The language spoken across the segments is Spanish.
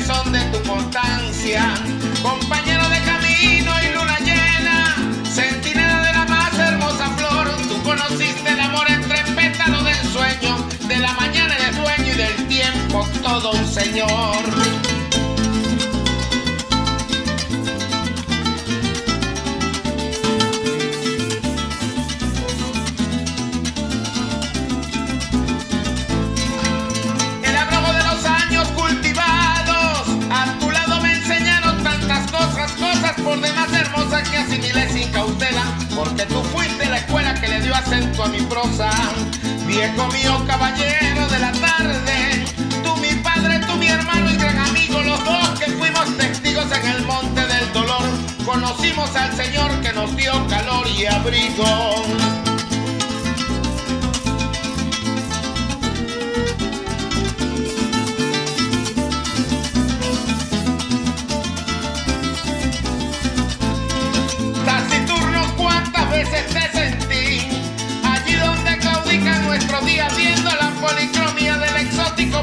son de tu constancia, compañero de porque tú fuiste la escuela que le dio acento a mi prosa. Viejo mío, caballero de la tarde, tú mi padre, tú mi hermano y gran amigo, los dos que fuimos testigos en el monte del dolor. Conocimos al Señor que nos dio calor y abrigo.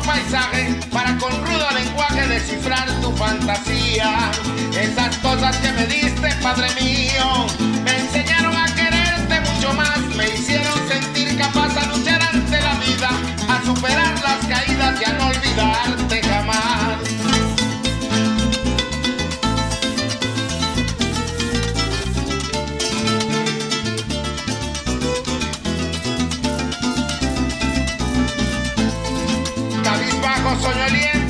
paisajes para con rudo lenguaje descifrar tu fantasía. Esas cosas que me diste, padre mío. con.